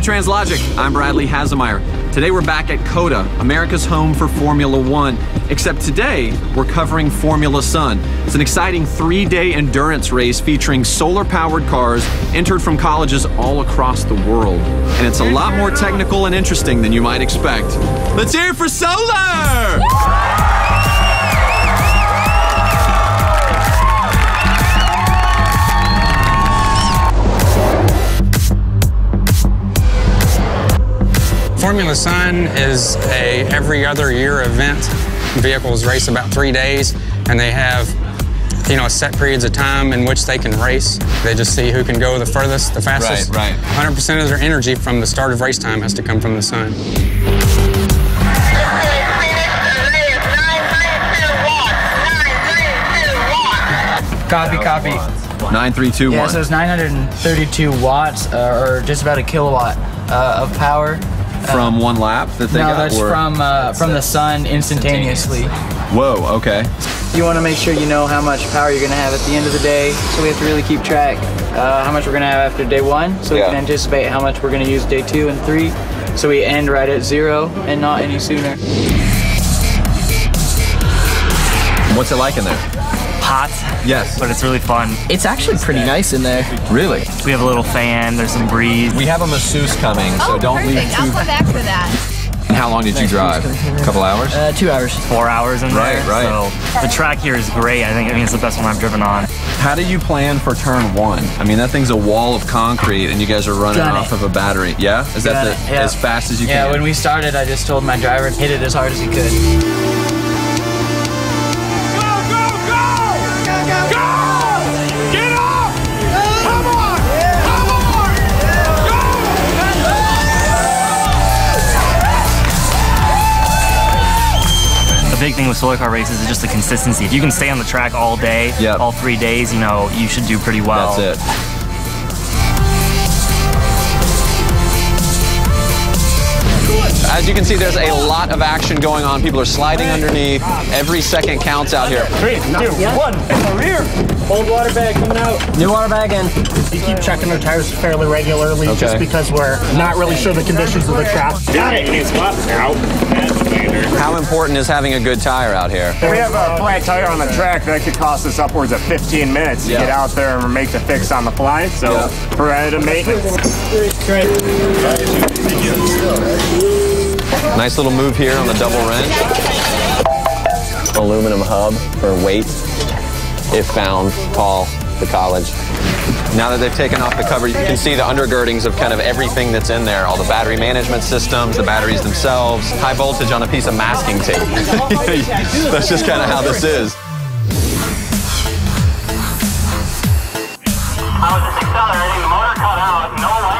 To Translogic. I'm Bradley Hasemeyer. Today we're back at COTA, America's home for Formula One. Except today we're covering Formula Sun. It's an exciting three day endurance race featuring solar powered cars entered from colleges all across the world. And it's a lot more technical and interesting than you might expect. Let's hear it for Solar! Formula Sun is a every other year event. Vehicles race about three days, and they have you know set periods of time in which they can race. They just see who can go the furthest, the fastest. Right, right. 100% of their energy from the start of race time has to come from the sun. Copy, copy. 9321. Yeah, so it's 932 watts, uh, or just about a kilowatt uh, of power. From one lap that they no, got? that's or- from uh, from the sun instantaneously. Whoa, okay. You want to make sure you know how much power you're going to have at the end of the day, so we have to really keep track uh, how much we're going to have after day one, so we Yeah. can anticipate how much we're going to use day two and three, so we end right at zero and not any sooner. What's it like in there? Hot, Yes. but it's really fun. It's actually pretty nice in there. Really? We have a little fan, there's some breeze. We have a masseuse coming, so oh, don't perfect. leave I'll too. come back for that. And how long did you drive? A couple hours? Uh, two hours. Four hours in Right, there. right. So the track here is great. I think I mean it's the best one I've driven on. How do you plan for turn one? I mean, that thing's a wall of concrete, and you guys are running Got off it. of a battery. Yeah, is that the, yeah. as fast as you Yeah, can? Yeah, when we started, I just told my driver hit it as hard as he could. Big thing with solar car races is just the consistency. If you can stay on the track all day, Yep. all three days, you know, you should do pretty well. That's it. As you can see, there's a lot of action going on. People are sliding underneath. Every second counts out here. Three, two, one. In the rear. Old water bag coming out. New water bag in. We keep checking our tires fairly regularly Okay. just because we're not really sure the conditions of the track. Got it. It's up now. How important is having a good tire out here? If we have a flat tire on the track, that could cost us upwards of 15 minutes to Yeah. get out there and make the fix on the fly. So, Yeah. preventative maintenance. Nice little move here on the double wrench. Aluminum hub for weight. If found, call the college. Now that they've taken off the cover, you can see the undergirdings of kind of everything that's in there. All the battery management systems, the batteries themselves, high voltage on a piece of masking tape. that's just kind of how this is. I was just accelerating, the motor cut out, no.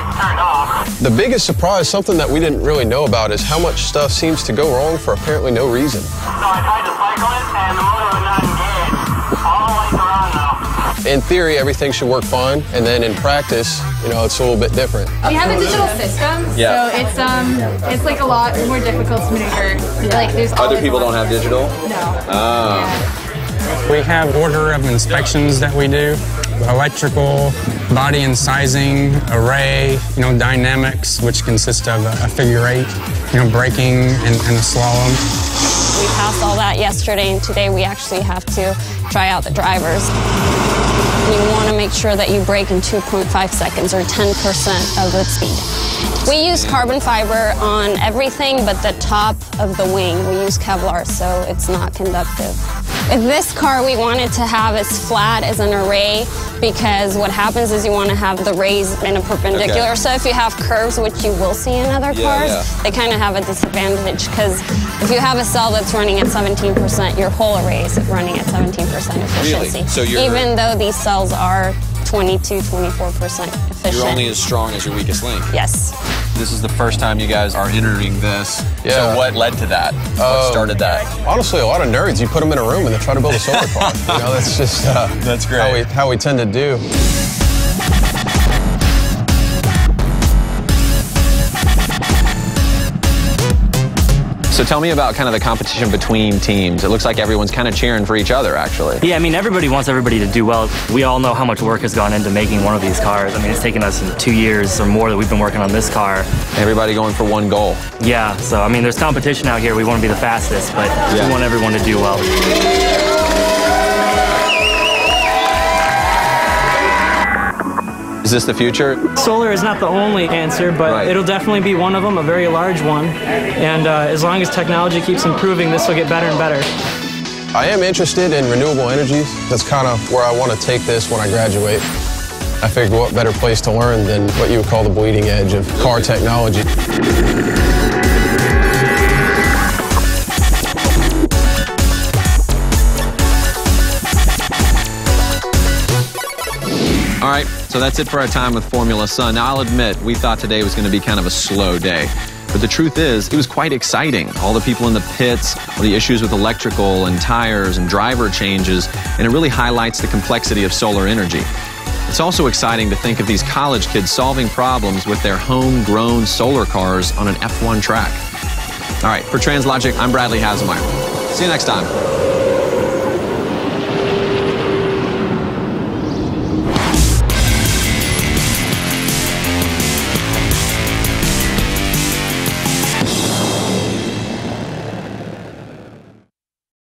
The biggest surprise, something that we didn't really know about, is how much stuff seems to go wrong for apparently no reason. So I tried to cycle it and the motor would not engage. All the lights are on now. In theory, everything should work fine, and then in practice, you know, it's a little bit different. We have a digital system, Yeah. so it's um, it's like a lot more difficult to maneuver. Like there's Other people don't have digital? No. Ah. We have order of inspections that we do. Electrical, body and sizing, array, you know, dynamics, which consist of a, figure eight, you know, braking and, and a slalom. We passed all that yesterday, and today we actually have to try out the drivers. You want to make sure that you brake in 2.5 seconds or 10% of the speed. We use carbon fiber on everything but the top of the wing. We use Kevlar, so it's not conductive. With this car, we wanted to have as flat as an array because what happens is you want to have the rays in a perpendicular. Okay. So if you have curves, which you will see in other Yeah, cars, yeah. they kind of have a disadvantage because if you have a cell that's running at 17%, your whole array is running at 17% efficiency. Really? So Even though these cells are 22, 24% efficient. You're only as strong as your weakest link. Yes. This is the first time you guys are entering this. Yeah. So what led to that? What Um, started that? Honestly, a lot of nerds, you put them in a room and they try to build a solar car. you know, that's just uh, That's great. How we, how we tend to do. So tell me about kind of the competition between teams. It looks like everyone's kind of cheering for each other, actually. Yeah, I mean, everybody wants everybody to do well. We all know how much work has gone into making one of these cars. I mean, it's taken us two years or more that we've been working on this car. Everybody going for one goal. Yeah, so I mean, there's competition out here. We want to be the fastest, but Yeah. we want everyone to do well. Is this the future? Solar is not the only answer, but Right. it'll definitely be one of them, a very large one. And uh, as long as technology keeps improving, this will get better and better. I am interested in renewable energies. That's kind of where I want to take this when I graduate. I figured what better place to learn than what you would call the bleeding edge of car technology. Right, so that's it for our time with Formula Sun. Now, I'll admit, we thought today was going to be kind of a slow day. But the truth is, it was quite exciting. All the people in the pits, all the issues with electrical and tires and driver changes, and it really highlights the complexity of solar energy. It's also exciting to think of these college kids solving problems with their homegrown solar cars on an F1 track. All right, for Translogic, I'm Bradley Hasemeyer. See you next time.